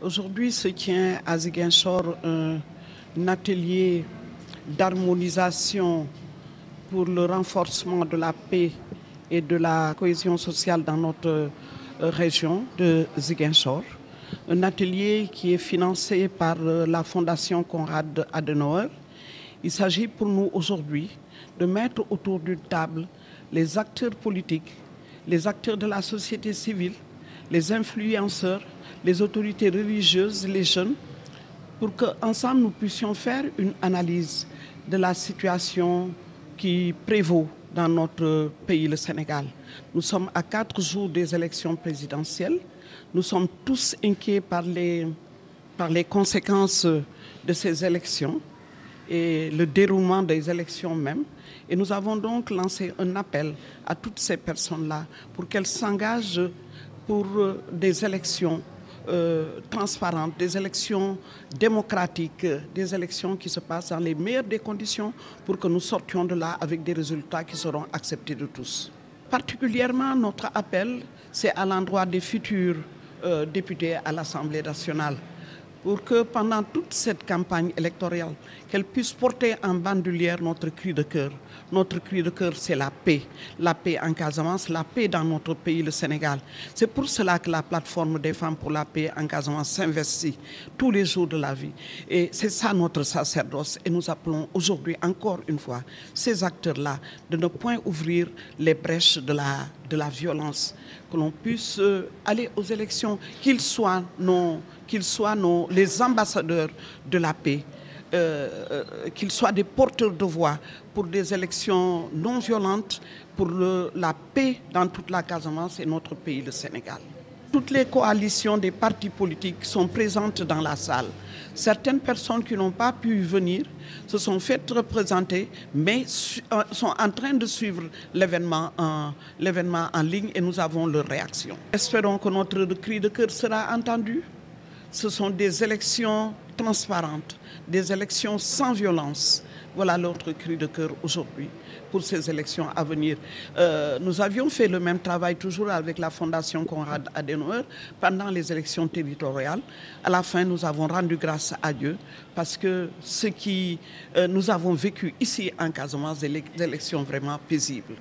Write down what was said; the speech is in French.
Aujourd'hui se tient à Ziguinchor un, atelier d'harmonisation pour le renforcement de la paix et de la cohésion sociale dans notre euh, région de Ziguinchor. Un atelier qui est financé par euh, la Fondation Conrad Adenauer. Il s'agit pour nous aujourd'hui de mettre autour d'une table les acteurs politiques, les acteurs de la société civile, les influenceurs, les autorités religieuses, les jeunes, pour qu'ensemble nous puissions faire une analyse de la situation qui prévaut dans notre pays, le Sénégal. Nous sommes à quatre jours des élections présidentielles. Nous sommes tous inquiets par les, par les conséquences de ces élections et le déroulement des élections même. Et nous avons donc lancé un appel à toutes ces personnes-là pour qu'elles s'engagent pour des élections euh, transparentes, des élections démocratiques, des élections qui se passent dans les meilleures des conditions pour que nous sortions de là avec des résultats qui seront acceptés de tous. Particulièrement, notre appel, c'est à l'endroit des futurs euh, députés à l'Assemblée nationale pour que pendant toute cette campagne électorale, qu'elle puisse porter en bandoulière notre cri de cœur. Notre cri de cœur, c'est la paix. La paix en Casamance, la paix dans notre pays, le Sénégal. C'est pour cela que la plateforme des femmes pour la paix en Casamance s'investit tous les jours de la vie. Et c'est ça notre sacerdoce. Et nous appelons aujourd'hui encore une fois ces acteurs-là de ne point ouvrir les brèches de la, de la violence, que l'on puisse euh, aller aux élections, qu'ils soient nos qu'ils soient nos, les ambassadeurs de la paix, euh, euh, qu'ils soient des porteurs de voix pour des élections non violentes, pour la paix dans toute la Casamance et notre pays, le Sénégal. Toutes les coalitions des partis politiques sont présentes dans la salle. Certaines personnes qui n'ont pas pu venir se sont faites représenter, mais euh, sont en train de suivre l'événement en, en ligne et nous avons leur réaction. Espérons que notre cri de cœur sera entendu ce sont des élections transparentes, des élections sans violence. Voilà notre cri de cœur aujourd'hui pour ces élections à venir. Euh, nous avions fait le même travail toujours avec la Fondation Conrad Adenauer pendant les élections territoriales. À la fin, nous avons rendu grâce à Dieu parce que ce qui euh, nous avons vécu ici en Casamance, des élections vraiment paisibles.